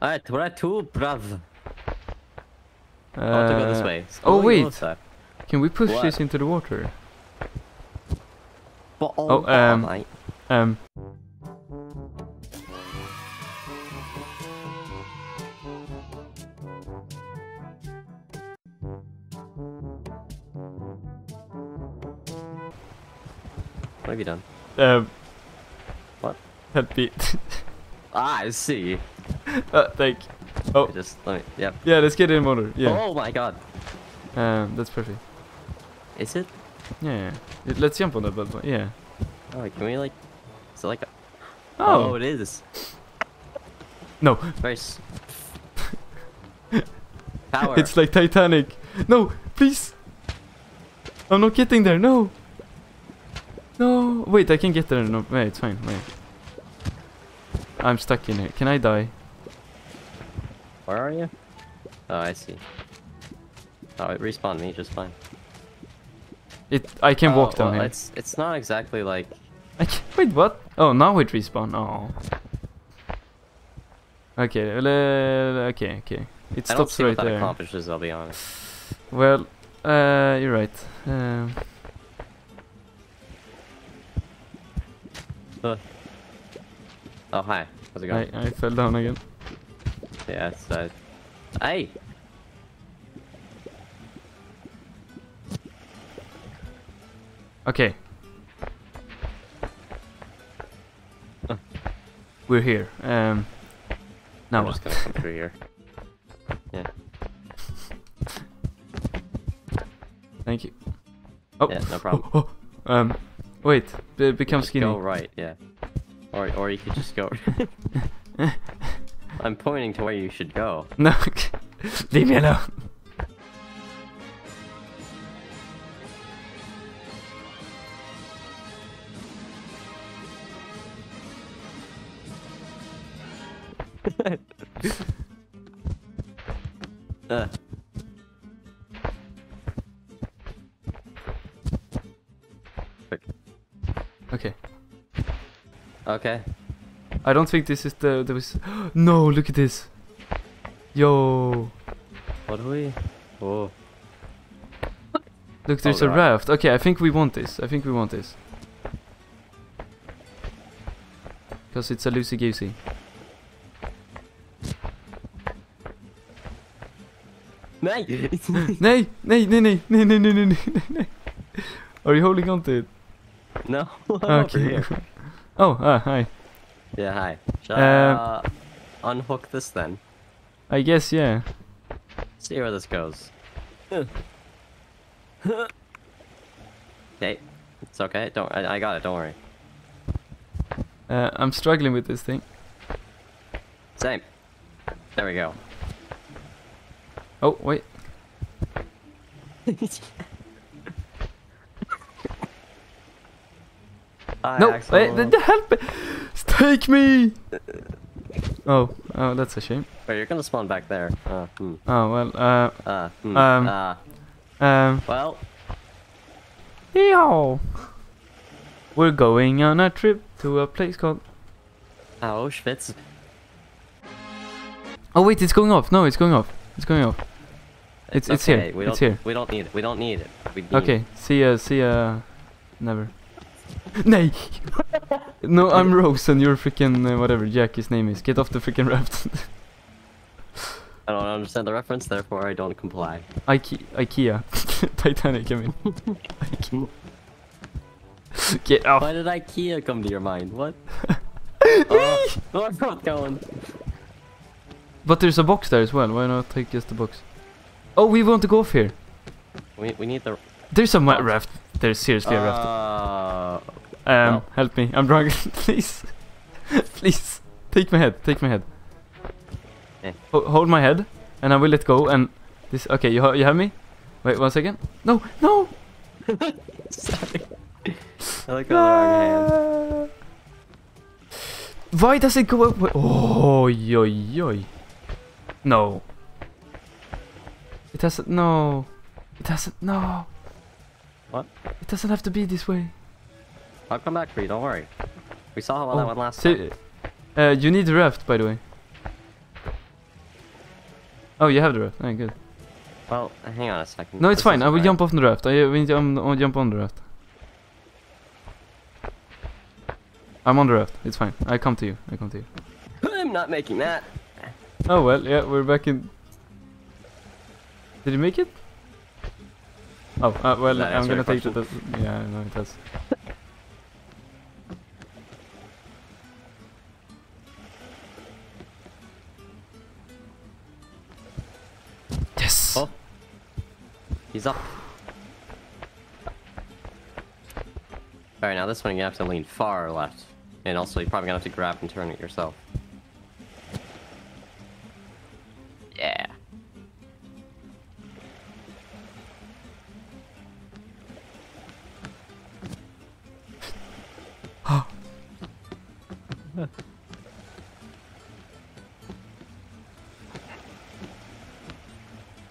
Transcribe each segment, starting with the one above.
Alright, where to, bruv? Uh, I want to go this way. oh, wait. Jose. Can we push What? this into the water? But, Oh, oh, um, mate. Um. What have you done? Um. What? Help me. Ah, I see. uh, thank. Oh, Just let me. Yep. yeah. Let's get in water. Yeah. Oh my god. Um. That's perfect. Is it? Yeah. yeah. Let's jump on that boy. Yeah. Oh, can we like? Is it like? A... Oh. Oh, it is. No. S... Power. It's like Titanic. No, please. I'm not getting there. No. No. Wait, I can get there. No, wait, it's fine. Wait. I'm stuck in here. Can I die? Where are you? Oh, I see. Oh, it respawned me just fine. It. I can walk Oh, down well, here. It's it's not exactly like. I can, wait, what? Oh, now it respawn. Oh. Okay. Uh, okay. Okay. It I don't stops see right what that there. accomplishes. I'll be honest. Well, uh, you're right. Um, Oh hi. How's it I going? I fell down again. Yeah, it's uh. Hey. Okay. Uh. We're here. Um. Now I'm what? just gonna come through here. Yeah. Thank you. Oh. Yeah, no problem. Oh, oh. Um. Wait. Be become skinny. Go right. Yeah. Or or you could just go. I'm pointing to where you should go. No. Leave me alone. Uh. Okay. Okay. I don't think this is the... There was no, look at this. Yo. What are we? Oh. Look, there's oh, a raft. Okay, I think we want this. I think we want this. Because it's a loosey-goosey. Nej! nej! Nej, nej, nej, nej, nej, nej, nej, nej, Are you holding on to it? No. okay. oh, ah, hi. Yeah, hi. Shall Um, I uh, unhook this then? I guess, yeah. See where this goes. Okay, it's okay. Don't I, I got it. Don't worry. Uh, I'm struggling with this thing. Same. There we go. Oh, wait. No, wait, help. Take me! Oh, oh, that's a shame. Wait, you're gonna spawn back there. Uh, hmm. Oh, well, uh, Uh, hmm. Um, uh, um, well, Yo! We're going on a trip to a place called. Auschwitz. Oh wait, it's going off. No, it's going off. It's going off. It's it's okay. here. We It's don't, here. We don't need it. We don't need it. We need Okay. See ya. See ya. Never. Nay. no, I'm Rose and you're freaking uh, whatever Jack his name is. Get off the freaking raft. I don't understand the reference, therefore I don't comply. Ikea. IKEA. Titanic. I mean. Ikea. Get off. Why did IKEA come to your mind? What? oh, I'm not going. But there's a box there as well. Why not take just the box? Oh, we want to go off here. We, we need the. There's a ma- raft. There's seriously a raft. Um, No. help me. I'm drunk. Please. Please. Take my head. Take my head. Eh. Ho- hold my head, and I will let go. And this. Okay, you ha- you have me. Wait one second. No, no. sorry. I like. Ah. Why does it go up? Oh, yo, yo. No. It doesn't. No. It doesn't. No. What? It doesn't have to be this way. I'll come back for you. Don't worry. We saw how well that Oh, one last time. Uh, you need the raft, by the way. Oh, you have the raft. Oh, good. Well, hang on a second. No, it's This fine. I will right. jump off the raft. I will jump, jump on the raft. I'm on the raft. It's fine. I come to you. I come to you. I'm not making that. Oh well, yeah, we're back in. Did you make it? Oh, uh, well, That I'm gonna take it as. Yeah, no, it does. He's up. Alright, now this one you have to lean far left. And also you're probably gonna have to grab and turn it yourself.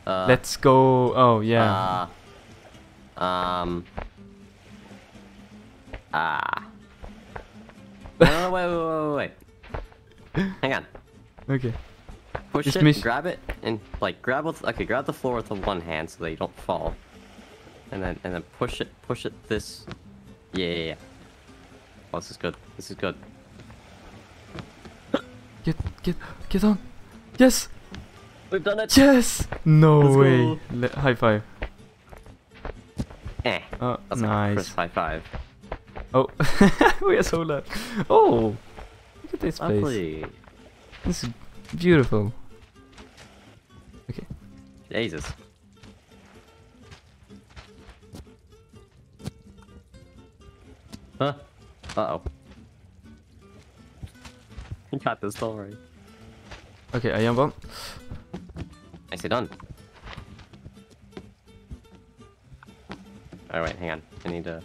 Uh, Let's go. Oh yeah. Uh, um. Ah. No, no, wait, wait, wait, wait, wait. Hang on. okay. Push Just it, miss- grab it, and like grab with okay, grab the floor with the one hand so that you don't fall, and then and then push it, push it this. Yeah, yeah, yeah. Oh, this is good. This is good. Get get get on. Yes. We've done it. Yes. No Let's way. Le- high five. Eh. Oh, That's like nice. crisp high five. Oh, we are so loud. Oh, look at this place. Lovely. This is beautiful. Okay. Jesus. Huh? Uh oh. You got this, don't worry. Okay, I jump on. Nicely done. Alright, hang on. I need to.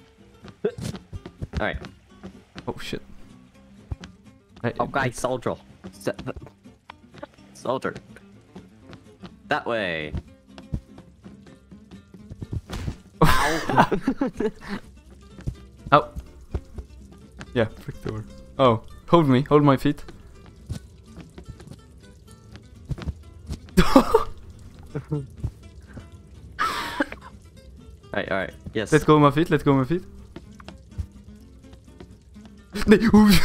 Alright. Oh shit. Oh, I, Oh, guys, soldier. Soldier. That way. Ow. Ow. Oh. Yeah, frick door. Oh, hold me, hold my feet. Alright, alright. Yes. Let's go of my feet, Let's go of my feet. Nee, oeh.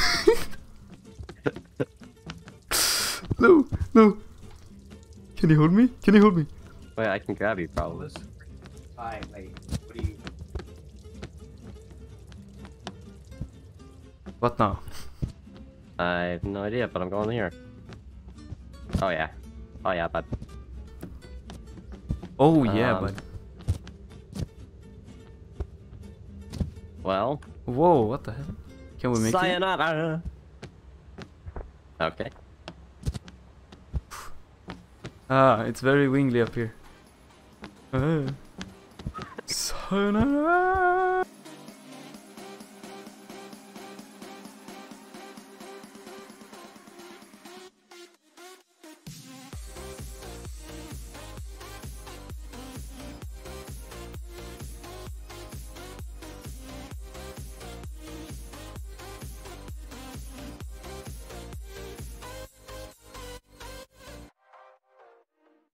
no, no. Can you hold me? Can you hold me? Wait, I can grab you probably. Fine, like, what do you... What now? I have no idea, but I'm going here. Oh yeah. Oh yeah, bud. Oh yeah, Um, but Well, whoa, what the hell? Can we make it? sayonara. Okay. Ah, it's very wingly up here. Uh. Sayonara.